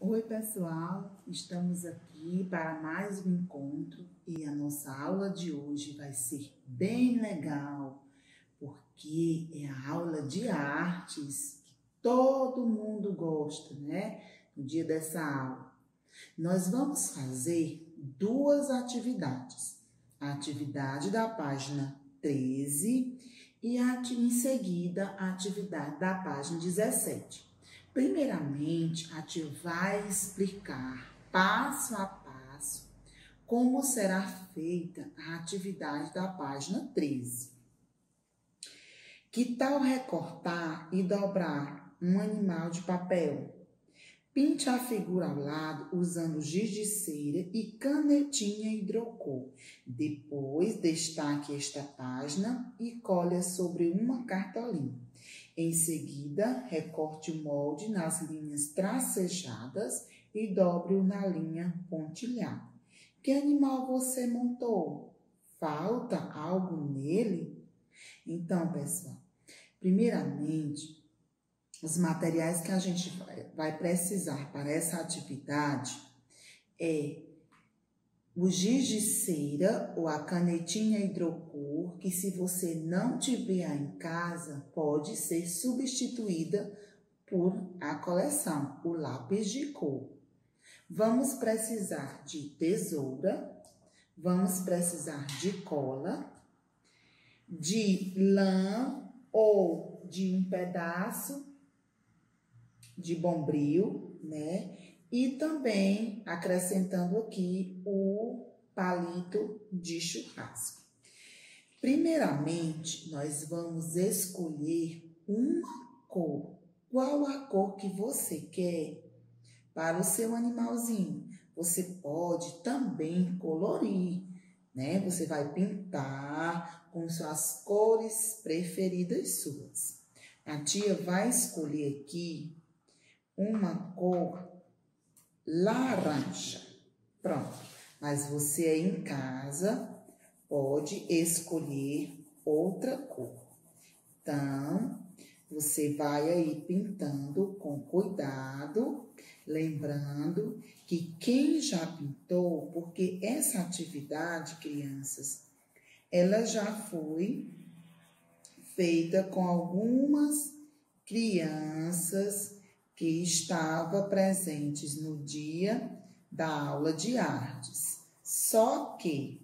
Oi, pessoal, estamos aqui para mais um encontro e a nossa aula de hoje vai ser bem legal, porque é a aula de artes que todo mundo gosta, né? No dia dessa aula. Nós vamos fazer duas atividades. A atividade da página 13 e a, em seguida a atividade da página 17. Primeiramente, a tia vai explicar passo a passo como será feita a atividade da página 13. Que tal recortar e dobrar um animal de papel? Pinte a figura ao lado usando giz de cera e canetinha hidrocor. Depois, destaque esta página e colhe sobre uma cartolina. Em seguida, recorte o molde nas linhas tracejadas e dobre-o na linha pontilhada. Que animal você montou? Falta algo nele? Então, pessoal, primeiramente, os materiais que a gente vai precisar para essa atividade é o giz de cera ou a canetinha hidrocor, que se você não tiver em casa, pode ser substituída por a coleção, o lápis de cor. Vamos precisar de tesoura, vamos precisar de cola, de lã ou de um pedaço de bombril, né? E também acrescentando aqui o palito de churrasco. Primeiramente, nós vamos escolher uma cor. Qual a cor que você quer para o seu animalzinho? Você pode também colorir, né? Você vai pintar com suas cores preferidas suas. A tia vai escolher aqui uma cor laranja. Pronto. Mas você em casa pode escolher outra cor. Então, você vai aí pintando com cuidado, lembrando que quem já pintou, porque essa atividade, crianças, ela já foi feita com algumas crianças que estava presentes no dia da aula de artes. Só que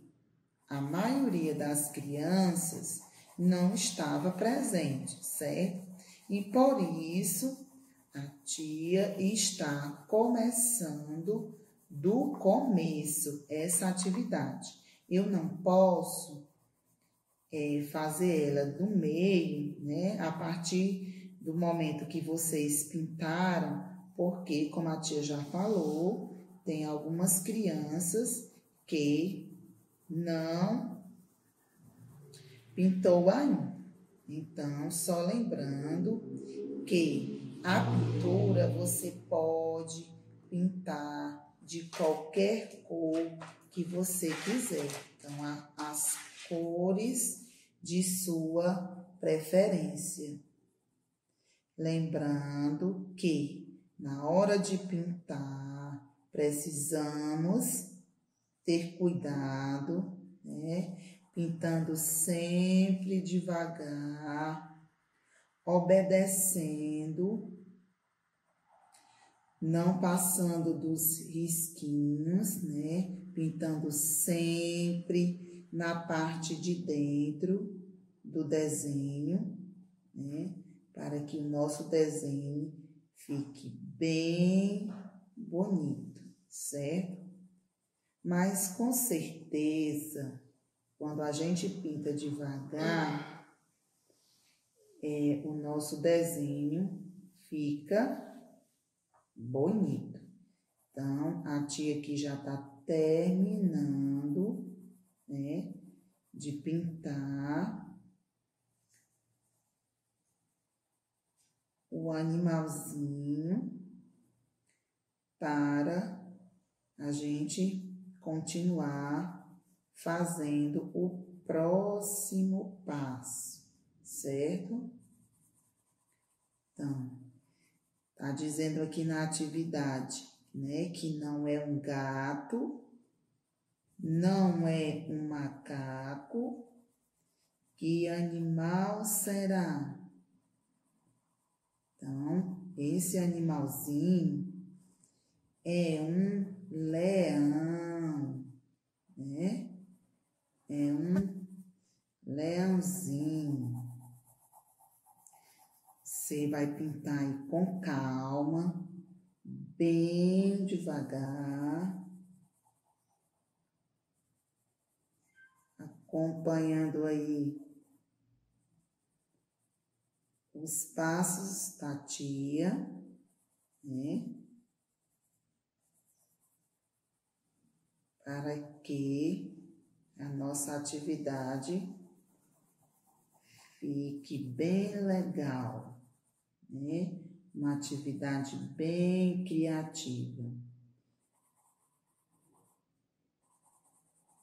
a maioria das crianças não estava presente, certo? E por isso a tia está começando do começo essa atividade. Eu não posso é, fazer ela do meio, né? A partir do momento que vocês pintaram, porque, como a tia já falou, tem algumas crianças que não pintou ainda. Então, só lembrando que a pintura você pode pintar de qualquer cor que você quiser. Então, as cores de sua preferência. Lembrando que na hora de pintar precisamos ter cuidado, né? Pintando sempre devagar, obedecendo, não passando dos risquinhos, né? Pintando sempre na parte de dentro do desenho, né? Para que o nosso desenho fique bem bonito, certo? Mas com certeza, quando a gente pinta devagar, é, o nosso desenho fica bonito. Então, a tia aqui já está terminando, né, de pintar o animalzinho para a gente continuar fazendo o próximo passo, certo? Então, tá dizendo aqui na atividade né? Que não é um gato, não é um macaco. Que animal será? Então, esse animalzinho é um leão, né? É um leãozinho. Você vai pintar aí com calma, bem devagar, acompanhando aí os passos da tia, né? Para que a nossa atividade fique bem legal, né? Uma atividade bem criativa.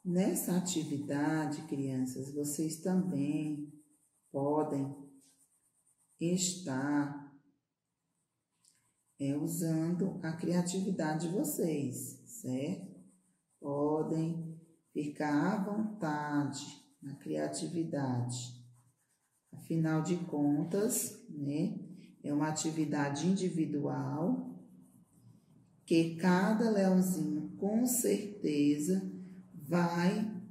Nessa atividade, crianças, vocês também podem estar é, usando a criatividade de vocês, certo? Podem ficar à vontade na criatividade. Afinal de contas, né, é uma atividade individual que cada leãozinho com certeza vai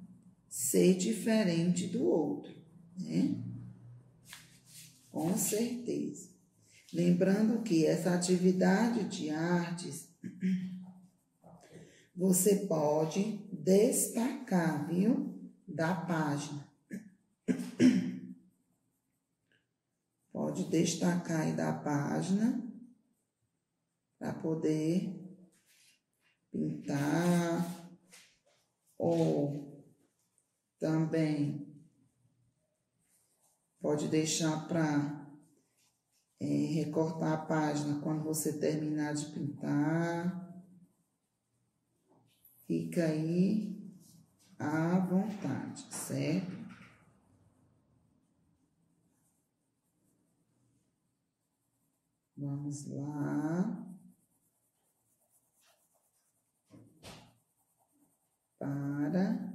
ser diferente do outro, né? Com certeza. Lembrando que essa atividade de artes você pode destacar, viu? Da página. Pode destacar aí da página para poder pintar ou também Pode deixar para é, recortar a página quando você terminar de pintar. Fica aí à vontade, certo? Vamos lá. Para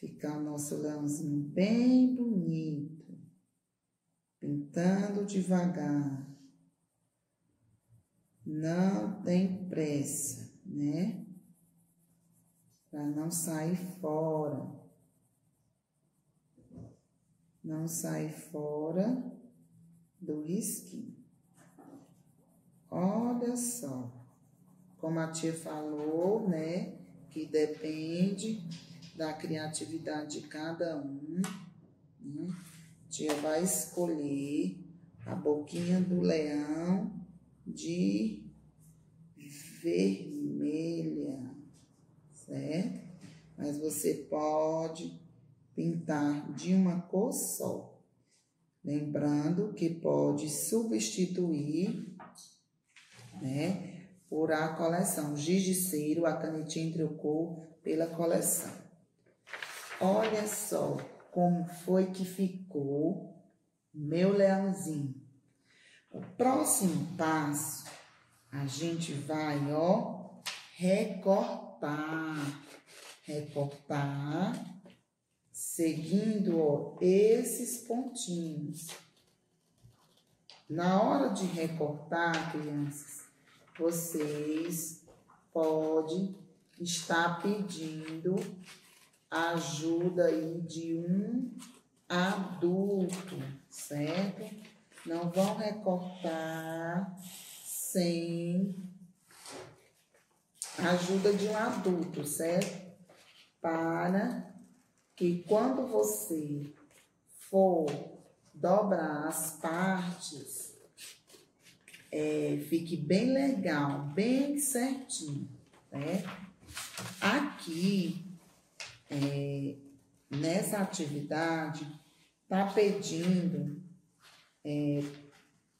ficar o nosso leãozinho bem bonito, pintando devagar. Não tem pressa, né? Para não sair fora. Não sair fora do risquinho. Olha só, como a tia falou, né? Que depende da criatividade de cada um. Né? Tia vai escolher a boquinha do leão de vermelha, certo? Mas você pode pintar de uma cor só. Lembrando que pode substituir, né, por a coleção giz de cero, a canetinha cor pela coleção. Olha só como foi que ficou meu leãozinho. O próximo passo, a gente vai, ó, recortar. Recortar, seguindo, ó, esses pontinhos. Na hora de recortar, crianças, vocês podem estar pedindo ajuda aí de um adulto, certo? Não vão recortar sem ajuda de um adulto, certo? Para que quando você for dobrar as partes, é, fique bem legal, bem certinho, né? Aqui é, nessa atividade está pedindo é,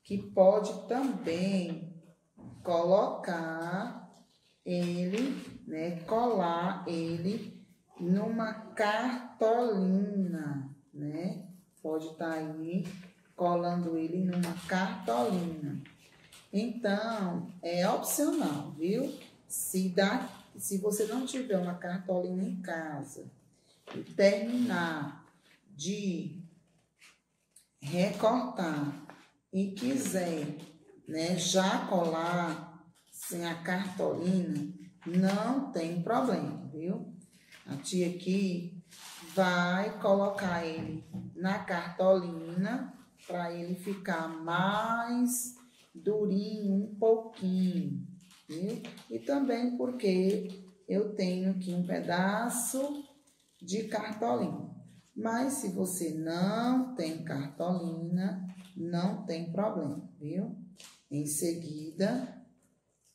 que pode também colocar ele, né, colar ele numa cartolina, né? Pode estar tá aí colando ele numa cartolina. Então, é opcional, viu? Se, dá, se você não tiver uma cartolina em casa e terminar de recortar e quiser né, já colar sem a cartolina, não tem problema, viu? A tia aqui vai colocar ele na cartolina para ele ficar mais durinho um pouquinho, E também porque eu tenho aqui um pedaço de cartolina. Mas se você não tem cartolina, não tem problema, viu? Em seguida,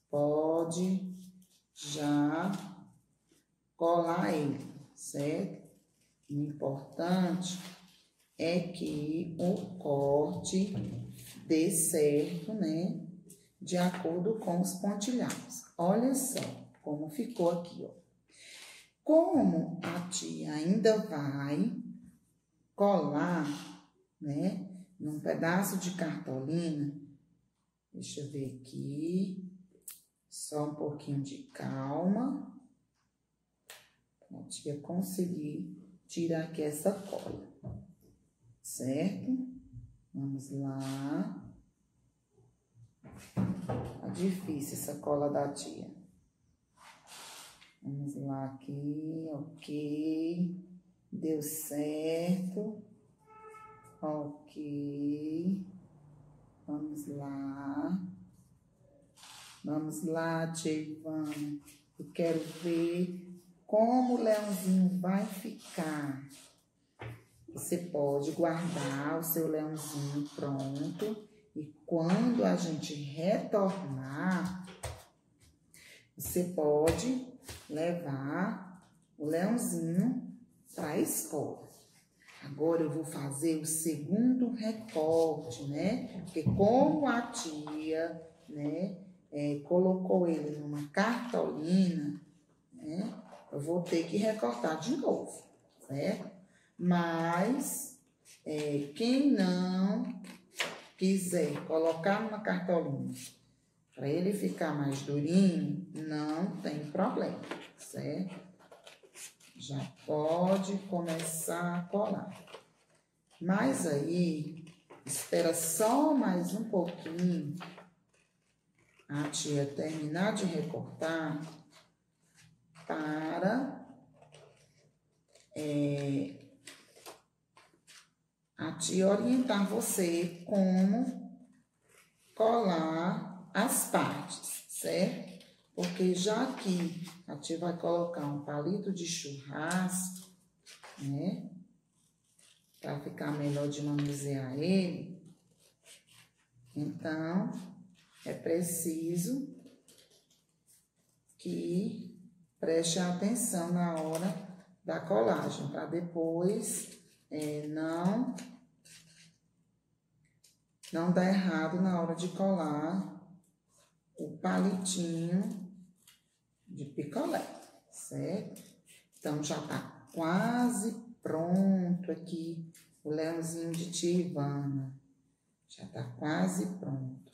pode já colar ele, certo? O importante é que o corte dê certo, né? De acordo com os pontilhados. Olha só como ficou aqui, ó. Como a tia ainda vai colar, né? Num pedaço de cartolina. Deixa eu ver aqui. Só um pouquinho de calma. A tia conseguir tirar aqui essa cola. Certo? Vamos lá. Tá difícil essa cola da tia. Vamos lá aqui, ok. Deu certo. Ok. Vamos lá. Vamos lá, tia Ivana. Eu quero ver como o leãozinho vai ficar. Você pode guardar o seu leãozinho pronto quando a gente retornar, você pode levar o leãozinho para a escola. Agora eu vou fazer o segundo recorte, né? Porque como a tia, né, é, colocou ele numa cartolina, né? Eu vou ter que recortar de novo, certo? Mas é, quem não quiser colocar numa cartolina para ele ficar mais durinho, não tem problema, certo? Já pode começar a colar. Mas aí, espera só mais um pouquinho a tia terminar de recortar para é, a tia orientar você como colar as partes, certo? Porque já que a tia vai colocar um palito de churrasco, né? Para ficar melhor de manusear ele, então é preciso que preste atenção na hora da colagem, para depois é, não, não dar errado na hora de colar o palitinho de picolé, certo? Então, já tá quase pronto aqui o leãozinho de tia Ivana. Já tá quase pronto.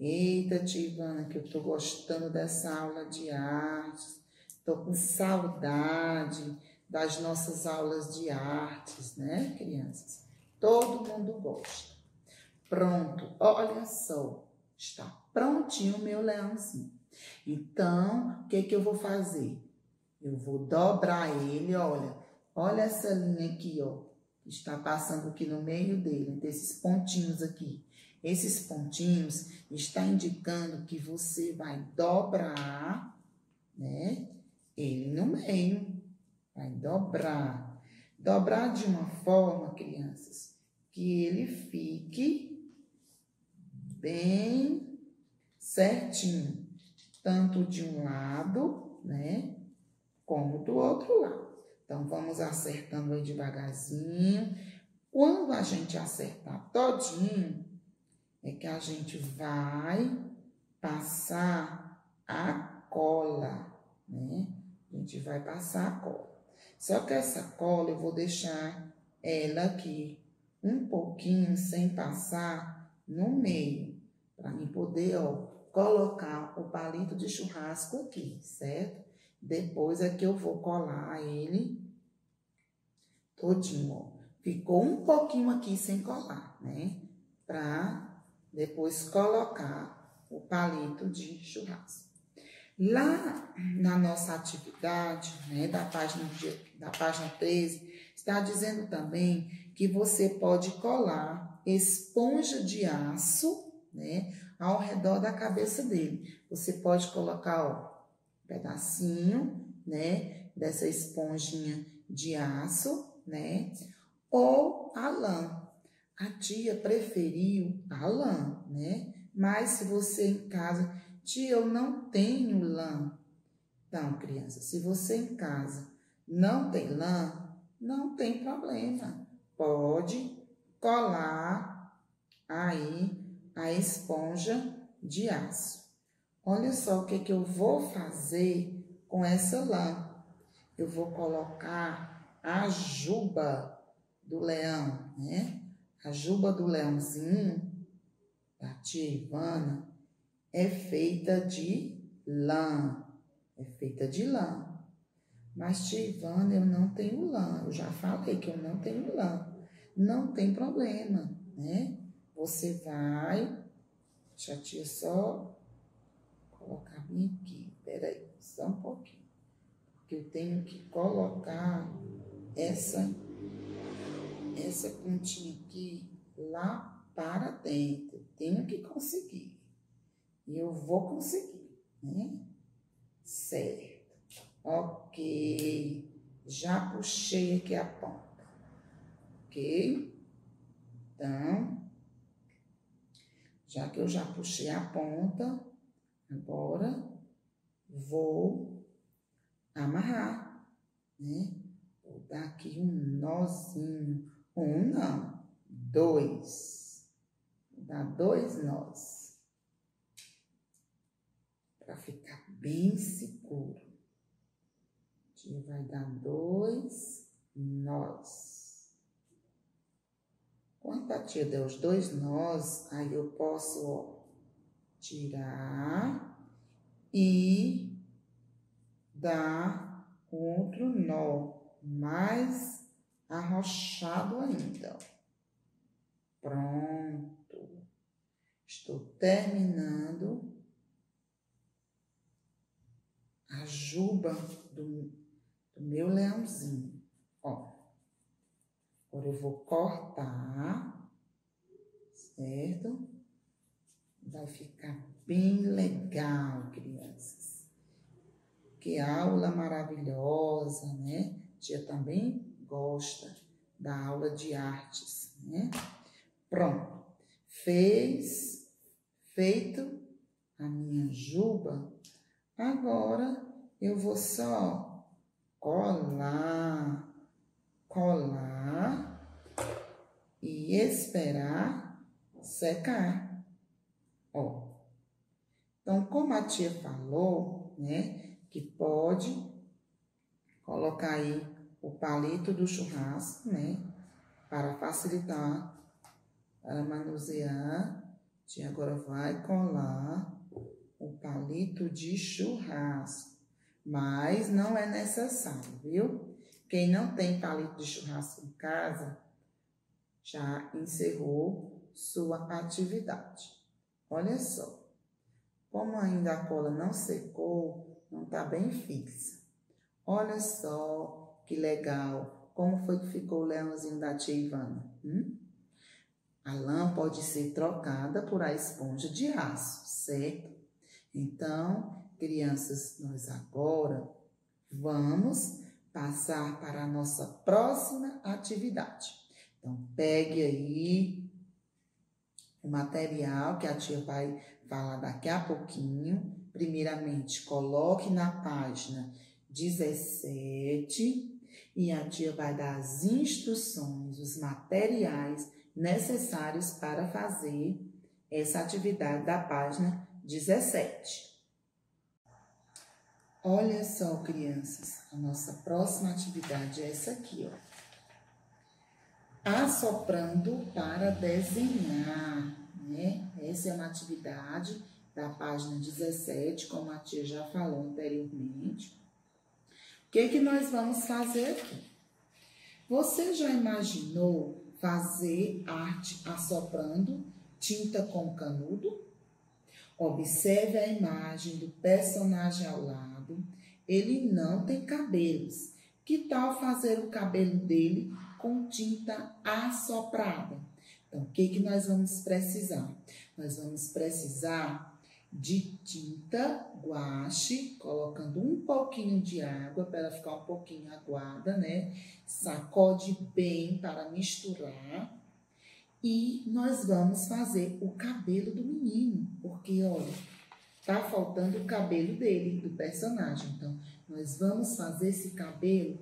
Eita, tia Ivana, que eu tô gostando dessa aula de artes. Tô com saudade das nossas aulas de artes, né, crianças? Todo mundo gosta. Pronto, olha só, está prontinho o meu leãozinho. Então, o que, que eu vou fazer? Eu vou dobrar ele, olha, olha essa linha aqui, ó, que está passando aqui no meio dele, desses pontinhos aqui. Esses pontinhos está indicando que você vai dobrar, né, ele no meio. Vai dobrar. Dobrar de uma forma, crianças, que ele fique bem certinho, tanto de um lado, né, como do outro lado. Então, vamos acertando aí devagarzinho. Quando a gente acertar todinho, é que a gente vai passar a cola, né? A gente vai passar a cola. Só que essa cola eu vou deixar ela aqui um pouquinho sem passar no meio, Para mim poder, ó, colocar o palito de churrasco aqui, certo? Depois é que eu vou colar ele todinho, ó. Ficou um pouquinho aqui sem colar, né? Para depois colocar o palito de churrasco. Lá na nossa atividade, né, da página, da página 13, está dizendo também que você pode colar esponja de aço, né, ao redor da cabeça dele. Você pode colocar, ó, um pedacinho, né, dessa esponjinha de aço, né, ou a lã. A tia preferiu a lã, né, mas se você em casa Tia, eu não tenho lã. Então, criança, se você em casa não tem lã, não tem problema. Pode colar aí a esponja de aço. Olha só o que, que eu vou fazer com essa lã. Eu vou colocar a juba do leão, né? A juba do leãozinho, da tia Ivana, é feita de lã. É feita de lã. Mas, tia Ivana, eu não tenho lã. Eu já falei que eu não tenho lã. Não tem problema, né? Você vai. Deixa a tia só colocar bem aqui. Peraí, só um pouquinho. Porque eu tenho que colocar essa, essa pontinha aqui lá para dentro. Tenho que conseguir. E eu vou conseguir, né? Certo. Ok. Já puxei aqui a ponta. Ok? Então, já que eu já puxei a ponta, agora vou amarrar, né? Vou dar aqui um nozinho. Um não, dois. Vou dar dois nós para ficar bem seguro. A vai dar dois nós. Quando tia der os dois nós, aí eu posso ó, tirar e dar outro nó mais arrochado ainda. Pronto. Estou terminando a juba do, do meu leãozinho. Ó, agora eu vou cortar, certo? Vai ficar bem legal, crianças. Que aula maravilhosa, né? Tia também gosta da aula de artes, né? Pronto. Fez, feito a minha juba, Agora eu vou só colar, colar e esperar secar. Ó. Então, como a tia falou, né, que pode colocar aí o palito do churrasco, né, para facilitar, para manusear, a tia agora vai colar o palito de churrasco, mas não é necessário, viu? Quem não tem palito de churrasco em casa já encerrou sua atividade. Olha só, como ainda a cola não secou, não está bem fixa. Olha só que legal, como foi que ficou o leãozinho da tia Ivana. Hum? A lã pode ser trocada por a esponja de aço, certo? Então, crianças, nós agora vamos passar para a nossa próxima atividade. Então, pegue aí o material que a tia vai falar daqui a pouquinho. Primeiramente, coloque na página 17 e a tia vai dar as instruções, os materiais necessários para fazer essa atividade da página 17. Olha só, crianças, a nossa próxima atividade é essa aqui, ó. Assoprando para desenhar, né? Essa é uma atividade da página 17, como a tia já falou anteriormente. O que, que nós vamos fazer aqui? Você já imaginou fazer arte assoprando tinta com canudo? Observe a imagem do personagem ao lado. Ele não tem cabelos. Que tal fazer o cabelo dele com tinta assoprada? Então, o que, que nós vamos precisar? Nós vamos precisar de tinta guache, colocando um pouquinho de água para ela ficar um pouquinho aguada, né? Sacode bem para misturar. E nós vamos fazer o cabelo do menino, porque olha, tá faltando o cabelo dele, do personagem. Então, nós vamos fazer esse cabelo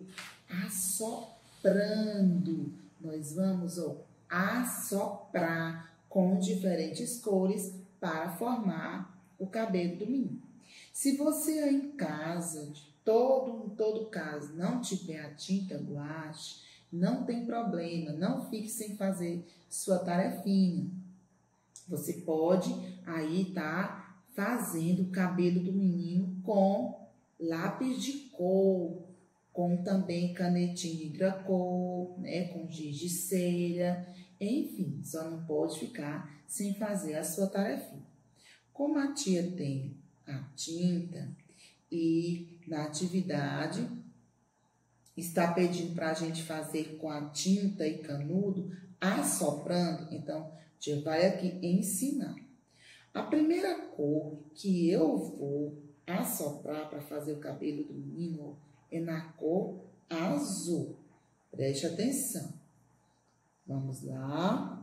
assoprando. Nós vamos, ó, assoprar com diferentes cores para formar o cabelo do menino. Se você aí em casa, de todo, todo caso, não tiver a tinta guache, não tem problema, não fique sem fazer sua tarefinha. Você pode aí tá fazendo o cabelo do menino com lápis de cor, com também canetinha hidracor, né, com giz de cera, enfim, só não pode ficar sem fazer a sua tarefinha. Como a tia tem a tinta e na atividade está pedindo para a gente fazer com a tinta e canudo, assoprando, então a tia vai aqui ensinar. A primeira cor que eu vou assoprar para fazer o cabelo do menino é na cor azul. Preste atenção. Vamos lá.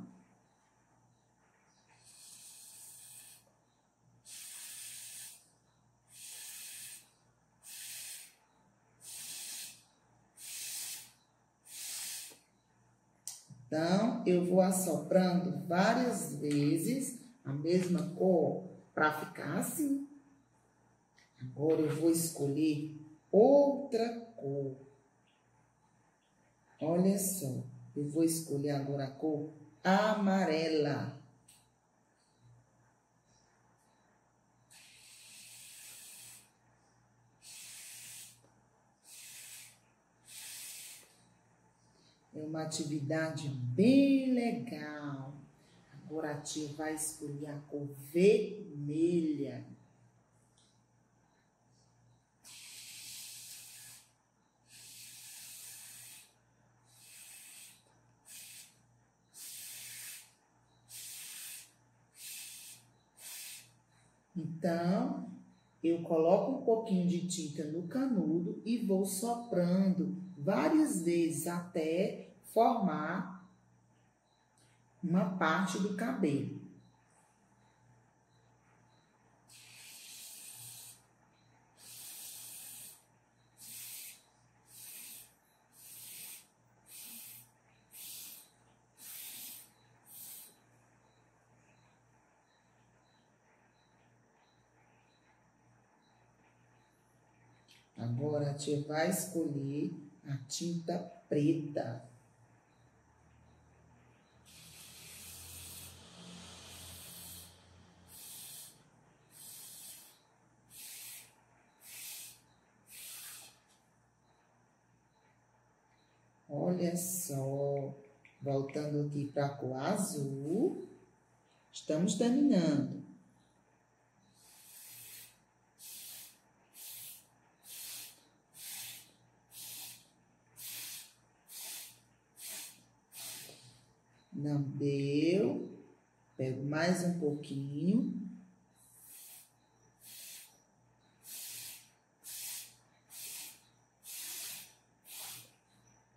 Então, eu vou assoprando várias vezes a mesma cor para ficar assim. Agora eu vou escolher outra cor. Olha só, eu vou escolher agora a cor amarela. Uma atividade bem legal. Agora a tia vai escolher a cor vermelha. Então, eu coloco um pouquinho de tinta no canudo e vou soprando várias vezes até formar uma parte do cabelo. Agora a tia vai escolher a tinta preta. Olha só, voltando aqui para a cor azul, estamos terminando. Não deu. Pego mais um pouquinho.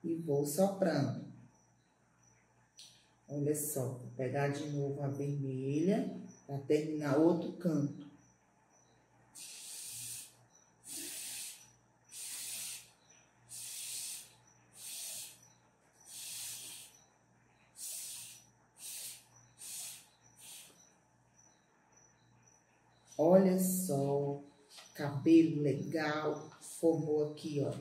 E vou soprando. Olha só, vou pegar de novo a vermelha para terminar outro canto. Olha só, cabelo legal, formou aqui, ó,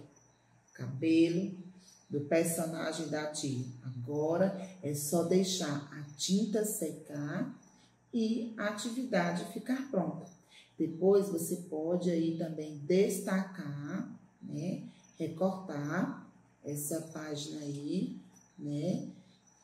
cabelo do personagem da tia. Agora é só deixar a tinta secar e a atividade ficar pronta. Depois você pode aí também destacar, né? Recortar essa página aí, né?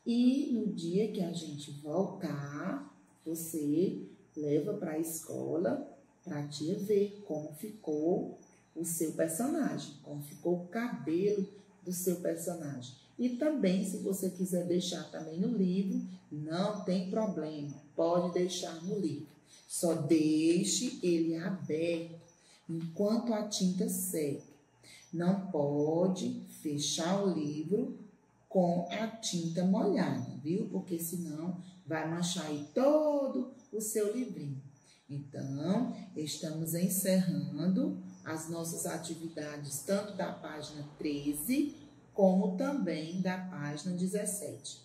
E no dia que a gente voltar, você leva para a escola para a tia ver como ficou o seu personagem, como ficou o cabelo do seu personagem. E também, se você quiser deixar também no livro, não tem problema, pode deixar no livro. Só deixe ele aberto enquanto a tinta seca. Não pode fechar o livro com a tinta molhada, viu? Porque senão vai manchar aí todo o seu livrinho. Então, estamos encerrando as nossas atividades, tanto da página 13, como também da página 17.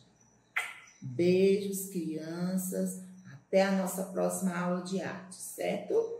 Beijos, crianças. Até a nossa próxima aula de arte, certo?